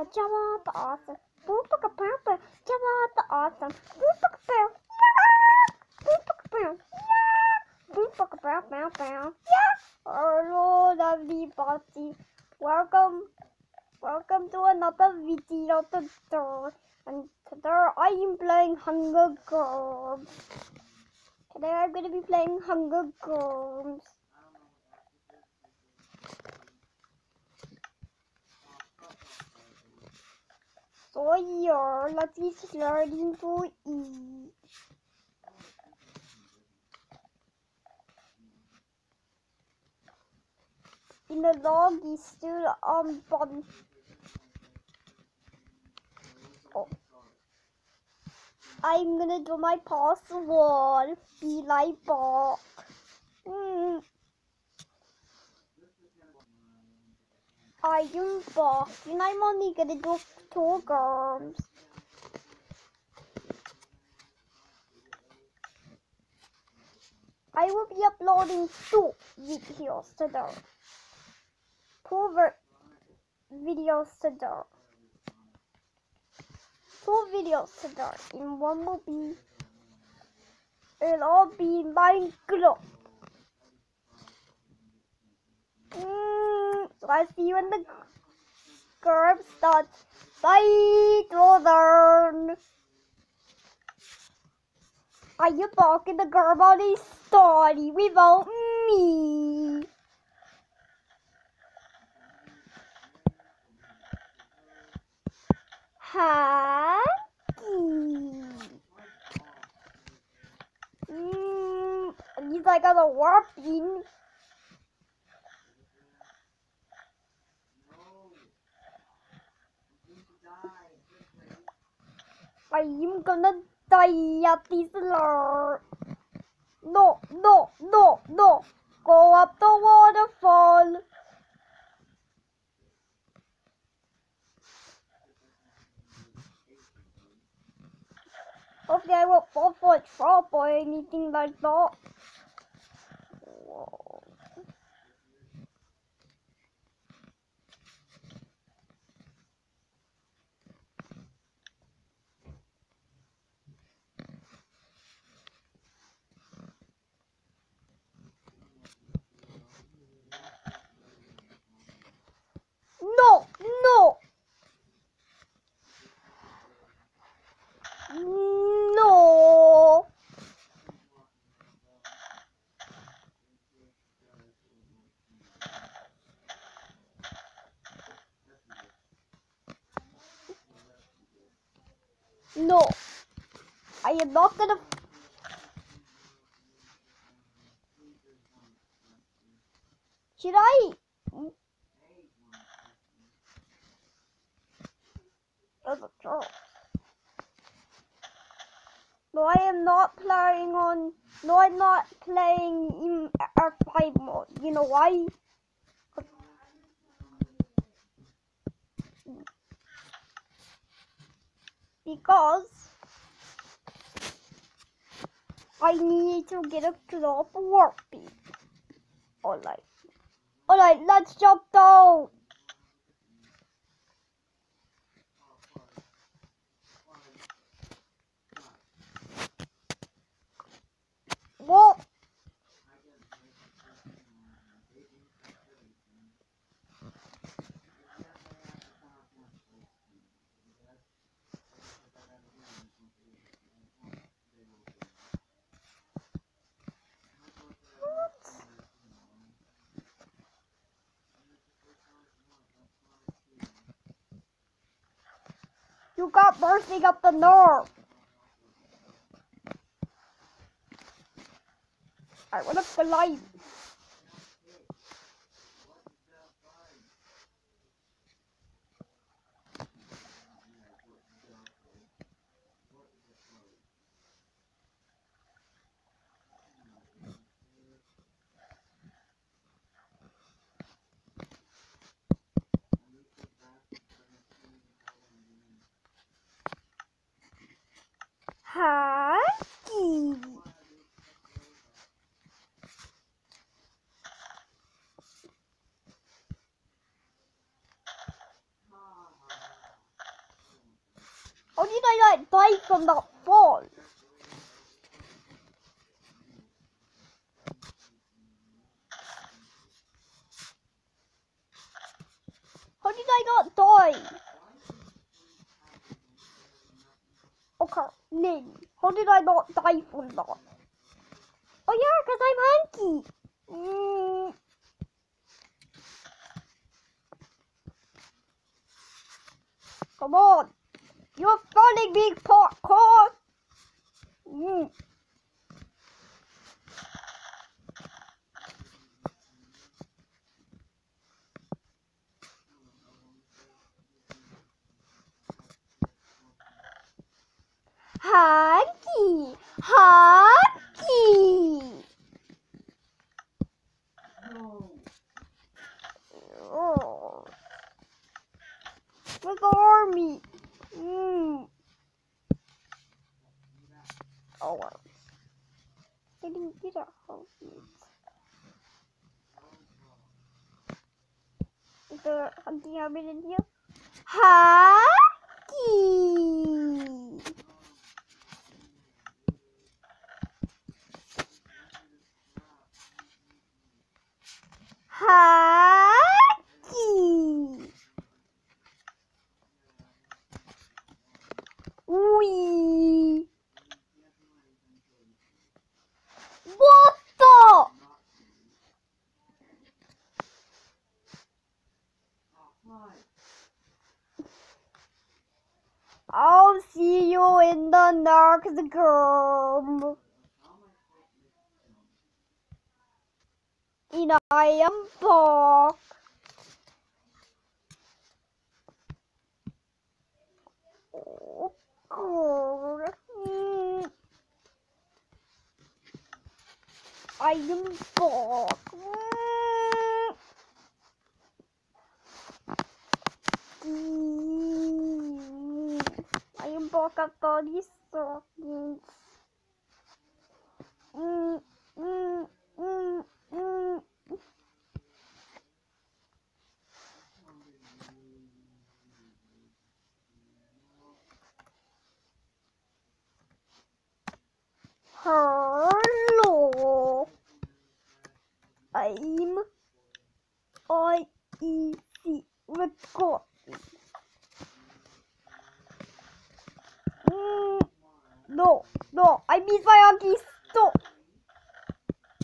Jabba the awesome. Boop book a bear, bear, the awesome. Boop book a bear, yeah. Boop book a yeah. Hello, everybody. Welcome, welcome to another video today. And today I am playing Hunger Games. Today I'm going to be playing Hunger Games. So yeah, let's get starting to eat. In the log is still bottom. Oh. I'm gonna do my password. Be like back. Mm. I am back and I'm only gonna do two games. I will be uploading two videos today. Two videos today. Two videos today. And one will be it'll all be Minecraft. Mm, so I see you in the curve starts. Bye, Northern. Are you barking the girl on his story without me? Happy. Mm, least I got a whopping. I am gonna die at this lure. No, no, no, no. Go up the waterfall. Hopefully I won't fall for a trap or anything like that. Whoa. No, no. No. No. I am not gonna. Should I? A. No, I am not playing on. No, I'm not playing in R5 mode. You know why? Because I need to get a crop warpy. Alright. Alright, let's jump down. What? You got bursting up the nerve. I wanna fly. How did I like die from that fall? How did I not die? Lynn, how did I not die from that? Oh yeah, because I'm Hanky. Mm. Come on. You're falling big popcorn. Mm. hockey, hockey. Oh. With the army. Mm. Oh, well. I didn't get a hockey. Is there something in here? Huh? Wee. What the? I'll see you in the next game. And I am back. cold. Mm. I am back. Mm. Mm. I am back after these stockings. Mm. Mm. Hello. I'm I E C recording. Mm, no, no, I mean Aggie stop.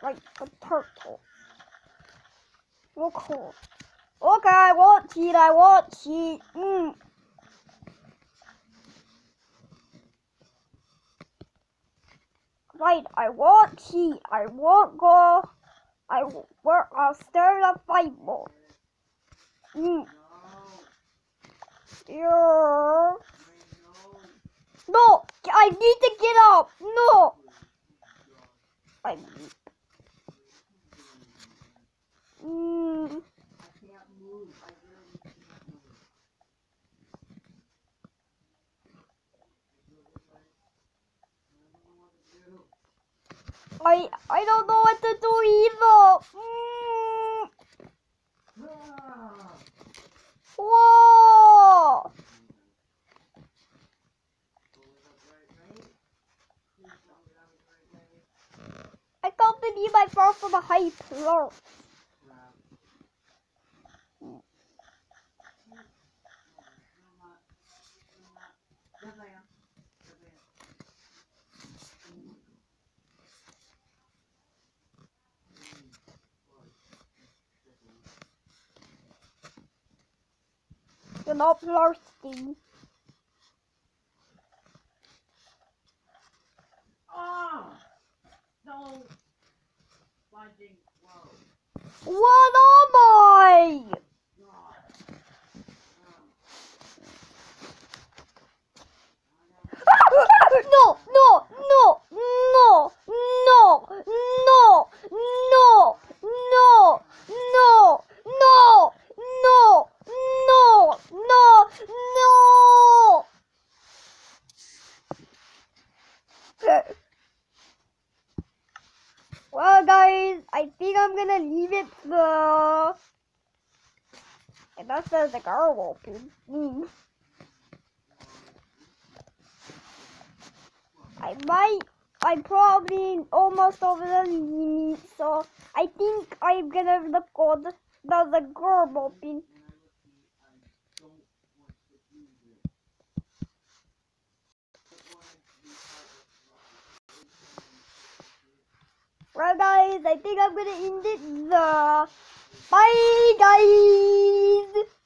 Like a turtle. Okay. Okay, I want cheat, I want cheat. Mm. Right, I want cheat, I want go. I work, I'll start a fight more. Mm. Yeah. No, I need to get up. No. I need. Mm. I I don't know what to do either. Mm. Whoa! I can't believe I fell from a high floor. You're not thirsty. Well, guys, I think I'm gonna leave it there. And that says the will open. Mm. my I'm probably almost over the limit, so I think I'm gonna record the the girl bopping. Well guys, I think I'm gonna end it there. Bye guys!